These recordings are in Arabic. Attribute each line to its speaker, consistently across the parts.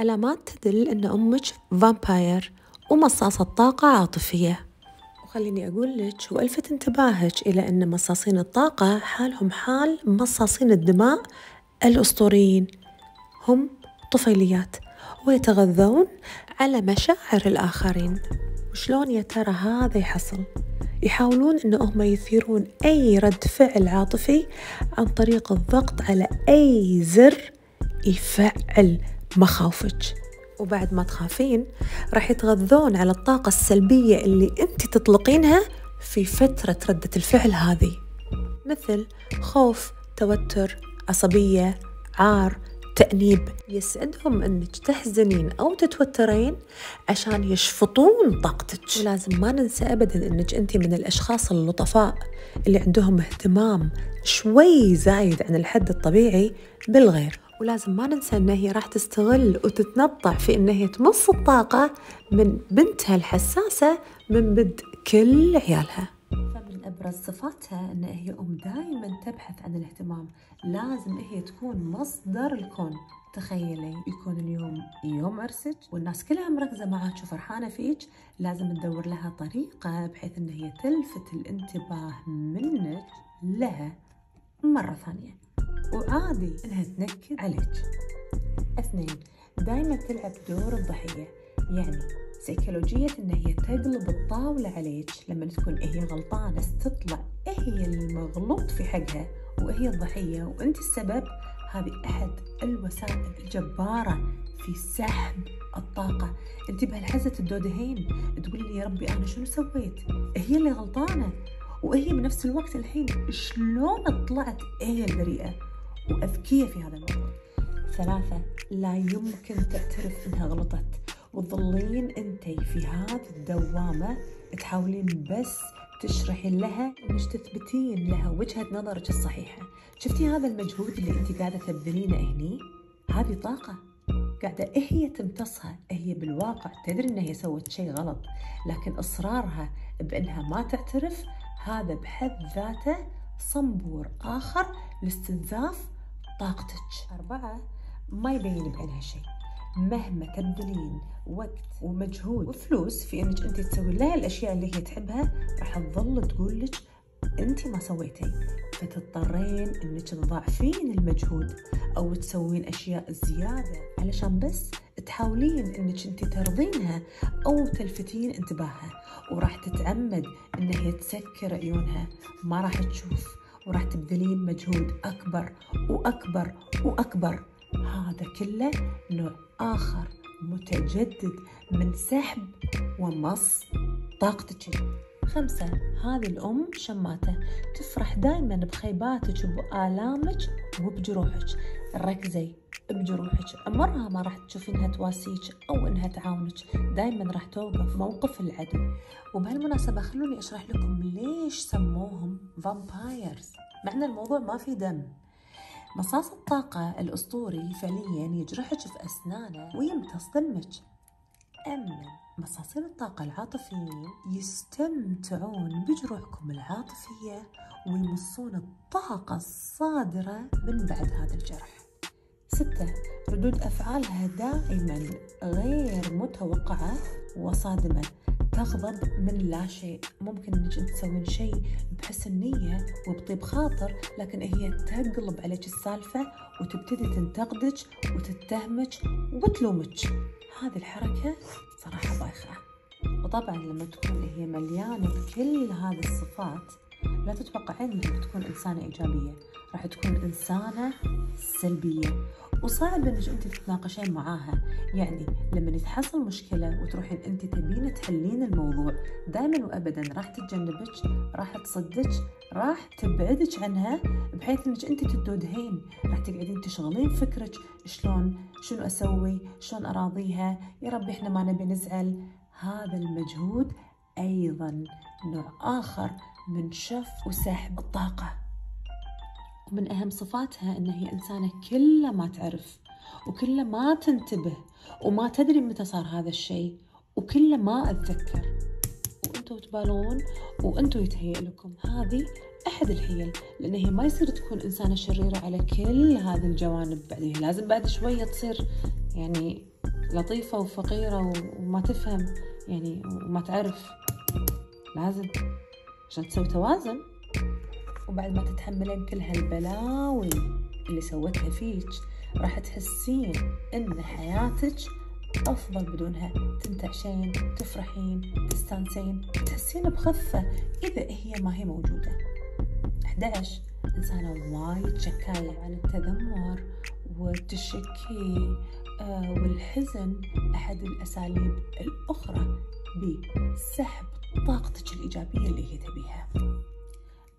Speaker 1: علامات تدل أن أمك فامباير ومصاصة طاقة عاطفية. وخليني أقول لك وألفت انتباهك إلى أن مصاصين الطاقة حالهم حال مصاصين الدماء الأسطوريين. هم طفيليات ويتغذون على مشاعر الآخرين. وشلون يا ترى هذا يحصل؟ يحاولون أنهم يثيرون أي رد فعل عاطفي عن طريق الضغط على أي زر يفعل مخاوفك وبعد ما تخافين راح يتغذون على الطاقة السلبية اللي أنت تطلقينها في فترة ردة الفعل هذه. مثل خوف توتر عصبية عار تأنيب. يسعدهم أنك تحزنين أو تتوترين عشان يشفطون طاقتك. ولازم ما ننسى أبدا أنك أنت من الأشخاص اللطفاء اللي عندهم اهتمام شوي زايد عن الحد الطبيعي بالغير. ولازم ما ننسى أن هي راح تستغل وتتنطع في أن هي تمص الطاقة من بنتها الحساسة من بدء كل عيالها. فمن أبرز صفاتها أن هي أم دائما تبحث عن الاهتمام. لازم هي تكون مصدر الكون. تخيلي يكون اليوم يوم عرسك والناس كلها مركزة معك وفرحانة فيك. لازم تدور لها طريقة بحيث أن هي تلفت الانتباه منك لها مرة ثانية. وعادي إنها تنكد عليك. اثنين دائما تلعب دور الضحية يعني سيكولوجية ان هي تقلب الطاولة عليك لما تكون هي غلطانة تطلع هي المغلوط في حقها وهي الضحية وأنت السبب؟ هذه أحد الوسائل الجبارة في سحب الطاقة. أنت بهالحزة الدودهين تقول لي يا ربي أنا شنو سويت؟ هي اللي غلطانة وهي بنفس الوقت الحين شلون طلعت هي البريئة؟ وأذكية في هذا الموضوع. ثلاثة لا يمكن تعترف إنها غلطت. وتظلين أنتي في هذه الدوامة تحاولين بس تشرحين لها إنك تثبتين لها وجهة نظرك الصحيحة. شفتي هذا المجهود اللي أنت قاعدة تبذلينه هني؟ هذه طاقة. قاعدة هي تمتصها. هي بالواقع تدري انها هي سوت شيء غلط. لكن إصرارها بأنها ما تعترف هذا بحد ذاته صنبور آخر لاستنزاف طاقتك. أربعة ما يبين بعينها شيء. مهما تبذلين وقت ومجهود وفلوس في إنك أنت تسوي لها الأشياء اللي هي تحبها راح تظل تقول لك أنت ما سويتي. فتضطرين إنك تضاعفين المجهود أو تسوين أشياء زيادة علشان بس تحاولين إنك أنت ترضينها أو تلفتين انتباهها وراح تتعمد إن هي تسكر عيونها. ما راح تشوف وراح تبذلين مجهود أكبر وأكبر وأكبر. هذا كله نوع آخر متجدد من سحب ومص طاقتك. خمسة هذه الأم شماتة تفرح دايما بخيباتك وبآلامك وبجروحك. ركزي. بجروحك عمرها ما راح تشوفينها تواسيك أو إنها تعاونك. دايما راح توقف موقف العدو. وبهالمناسبة خلوني أشرح لكم ليش سموهم فامبايرز مع أن الموضوع ما في دم. مصاص الطاقة الأسطوري فعليا يجرحك في أسنانه ويمتص دمك أما مصاصين الطاقة العاطفيين يستمتعون بجروحكم العاطفية ويمصون الطاقة الصادرة من بعد هذا الجرح. ستة. ردود أفعالها دائما غير متوقعة وصادمة. تغضب من لا شيء. ممكن إنك تسوين شيء بحسن نية وبطيب خاطر لكن هي تقلب عليك السالفة وتبتدي تنتقدك وتتهمك وتلومك. هذه الحركة صراحة بايخة. وطبعا لما تكون هي مليانة بكل هذه الصفات لا تتوقعين أنك تكون إنسانة إيجابية. راح تكون إنسانة سلبية. وصعب إنك أنت تتناقشين معاها. يعني لما تحصل مشكلة وتروحين أنت تبين تحلين الموضوع دائما وابدا راح تتجنبك راح تصدك راح تبعدك عنها بحيث إنك أنت تتودهين راح تقعدين تشغلين فكرك. شلون؟ شنو أسوي؟ شلون أراضيها؟ يا ربي إحنا ما نبي نزعل. هذا المجهود أيضا نوع آخر من شف وسحب الطاقة. ومن أهم صفاتها أن هي إنسانة كل ما تعرف وكل ما تنتبه وما تدري متى صار هذا الشيء وكل ما أتذكر. وأنتوا تبالون وأنتوا يتهيأ لكم هذه أحد الحيل لأن هي ما يصير تكون إنسانة شريرة على كل هذه الجوانب. بعدين لازم بعد شوية تصير يعني لطيفة وفقيرة وما تفهم يعني وما تعرف. لازم. عشان تسوي توازن. وبعد ما تتحملين كل هالبلاوي اللي سوتها فيك راح تحسين إن حياتك أفضل بدونها. تنتعشين تفرحين تستانسين تحسين بخفة إذا هي ما هي موجودة. 11 إنسانة وايد شكاية عن التذمر والتشكي آه، والحزن. أحد الأساليب الأخرى بسحب طاقتك الإيجابية اللي هي تبيها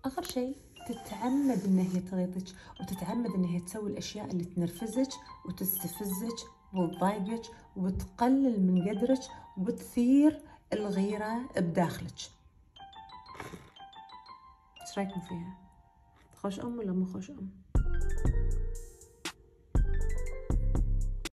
Speaker 1: آخر شيء تتعمد إن هي تغيظك وتتعمد إن هي تسوي الأشياء اللي تنرفزك وتستفزك وتضايقك وتقلل من قدرك وتثير الغيرة بداخلك إيش رأيكم فيها؟ خوش أم ولا مو خوش أم؟